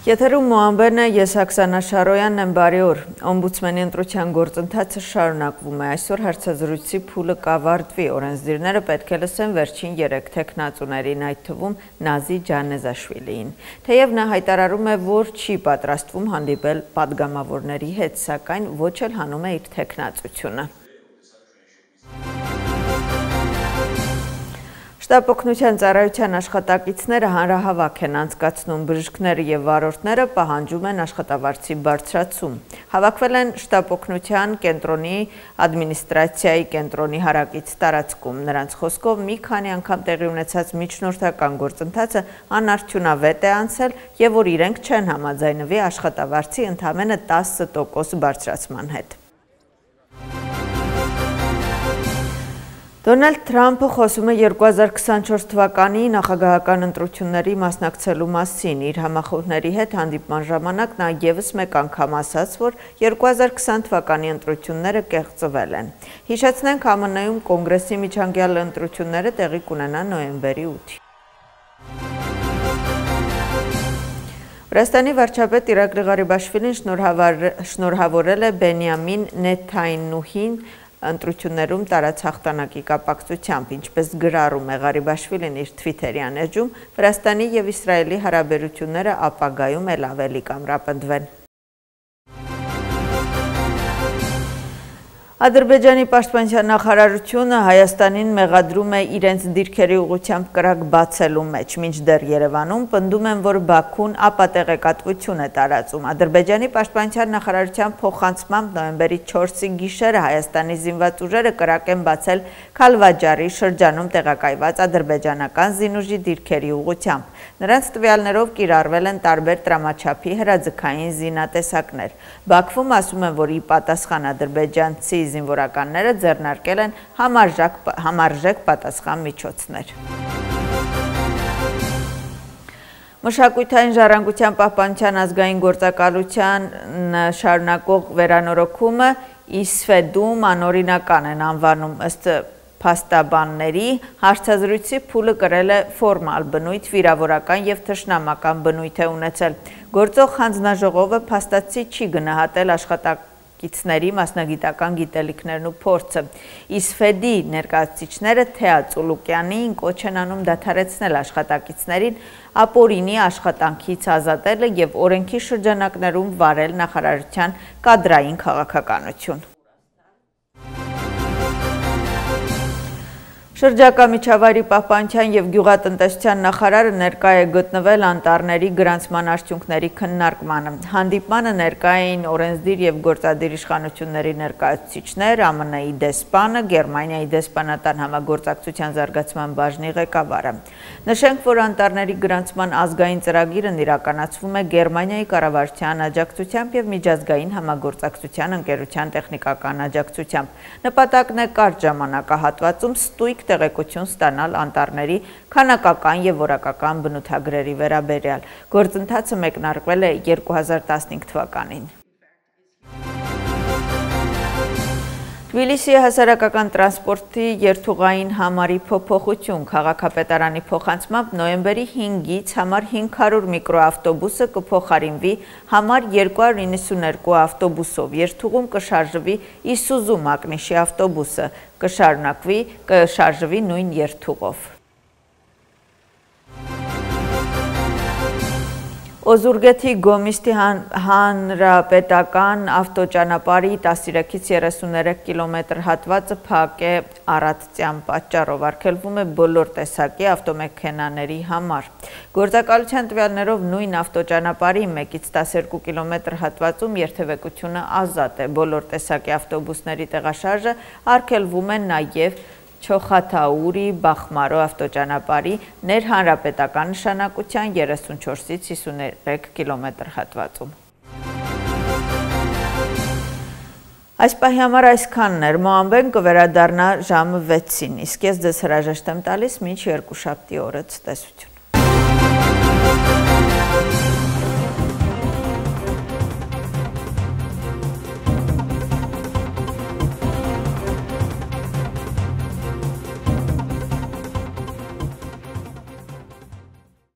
Եթերում Մուամբերն է, ես Հակսանա Շարոյանն եմ բարի օր։ Օմբուդսմենի ընտրության գործընթացը շարունակվում է։ Այսօր հարցազրույցի փուլը կավարտվի։ Օրենսդիրները պետք է լսեն վերջին 3 տեխնացուներին, այդ թվում Նազի Ջանեզաշվիլիին։ Թեև նա հայտարարում է, որ չի պատրաստվում հանդիպել падգամավորների հետ, սակայն ոչ էլ հանում է իր տեխնացությունը։ Շտապօգնության ծառայության աշխատակիցները հանրահավաք են անցկացնում, բժիշկները եւ վարորդները պահանջում են աշխատավարձի բարձրացում։ Հավաքվել են շտապօգնության կենտրոնի ադմինիստրացիայի կենտրոնի հարակից տարածքում։ Նրանց խոսքով մի քանի անգամ տեղի ունեցած միջնորդական գործընթացը անարդյունավետ է անցել եւ որ իրենք չեն համաձայնվի աշխատավարձի ընդամենը 10% բարձրացման հետ։ Դոնալդ Թրամփը խոսում է 2024 թվականի նախագահական ընտրությունների մասնակցելու մասին։ Իր համախոհների հետ հանդիպման ժամանակ նա եւս մեկ անգամ ասաց, որ 2020 թվականի ընտրությունները կեղծվել են։ Հիշեցնենք ԱՄՆ-ում կոնգրեսի միջանկյալ ընտրությունները տեղի կունենան նոյեմբերի 8-ին։ Վրաստանի վարչապետ Իրակլի Ղարիբաշվիլին շնորհավորել է Բենյամին Նեթայնուհին ընտրություններում տարած հաղթանակի կապակցությամբ, ինչպես գրառում է Ղարիբաշվիլին իր Twitter-ի անեջում, Վրաստանի եւ Իսրայելի հարաբերությունները ապագայում էլ ավելի կամրապնդվեն։ Ադրբեջանի պաշտպանության նախարարությունը Հայաստանին մեղադրում է իրենց դիրքերի ուղությամբ կրակ բացելու մեջ։ Մինչդեռ Երևանում պնդում են, որ Բաքուն ապատեղեկատվություն է տարածում։ Ադրբեջանի պաշտպանության նախարարության փոխանցմամբ նոյեմբերի 4-ի գիշերը Հայաստանի զինված ուժերը կրակ են բացել Քալվաջարի շրջանում տեղակայված ադրբեջանական զինուժի դիրքերի ուղությամբ։ Նրանց տվյալներով կիրառվել են տարբեր տրամաչափի հրաձգային զինատեսակներ։ Բաքվում ասում են, որ ի պատասխան ադրբեջանցի զինվորականները ձեռնարկել են համարժեք, համարժեք պատասխան միջոցներ։ Մշակույթային ժառանգության պահպանության ազգային գործակալության շարունակող վերանորոգումը իսվեդում անօրինական են անվանում ըստ փաստաբանների հարցազրույցի փուլը կրել է ֆորմալ բնույթ, վիրավորական եւ թշնամական բնույթ է ունեցել։ Գործող հանձնաժողովը փաստացի չի գնահատել աշխատակ մասնակիցների մասնագիտական գիտելիքներն ու փորձը։ Իսֆեդի ներկայացուցիչները Թեա Ծուլուկյանին կոչ են անում դադարեցնել աշխատակիցներին ապորինի աշխատանքից ազատելը եւ օրենքի շրջանակներում վարել նախարարության կադրային քաղաքականություն։ Շրջակա միջավայրի պահպանության եւ գյուղատնտեսության նախարարը ներկա է գտնվել անտառների գրանցման արդյունքների քննարկմանը։ Հանդիպմանը ներկա էին օրենսդիր եւ գործադիր իշխանությունների ներկայացուցիչներ, ԱՄՆ-ի դեսպանը, Գերմանիայի դեսպանատան համագործակցության զարգացման բաժնի ղեկավարը։ Նշենք, որ անտառների գրանցման ազգային ծրագիրն իրականացվում է Գերմանիայի կառավարության աջակցությամբ եւ միջազգային համագործակցության ընկերության տեխնիկական աջակցությամբ։ Նպատակն է կարճ ժամանակահատվածում ստույգ տեղեկություն ստանալ անտառների քանակական եւ որակական բնութագրերի վերաբերյալ։ Գործընթացը մեկնարկվել է 2015 թվականին։ Թբիլիսի հասարակական տրանսպորտի երթուղային համարի փոփոխություն քաղաքապետարանի փոխանցմամբ նոյեմբերի 5-ից համար 500 միկրոավտոբուսը կփոխարինվի համար 292 ավտոբուսով, երթուղում կշարժվի Իսուզու մակնիշի ավտոբուսը, կշարունակվի, կշարժվի նույն երթուղով։ Օզուրգեթի գոմիստի հանրապետական ավտոճանապարի 13-ից 33 կիլոմետր հատվածը փակ է առատծյան պատճառով արկելվում է բոլոր տեսակի ավտոմեքենաների համար։ Գործակալության տվյալներով նույն ավտոճանապարի 1-ից 12 կիլոմետր հատվածում երթևեկությունը ազատ է։ Բոլոր տեսակի ավտոբուսների տեղաշարժը արկելվում է նաև Չոխաթաուրի Բախմարո ավտոճանապարհի ներհանրապետական նշանակության 34-ից 53 կիլոմետր հատվածում։ Այս պահի համար այսքանն էր, Մոամբեն կվերադառնա ժամը 6-ին, իսկ ես ձեզ հրաժեշտ եմ տալիս մինչ երկուշաբթի օրը ցտեսություն։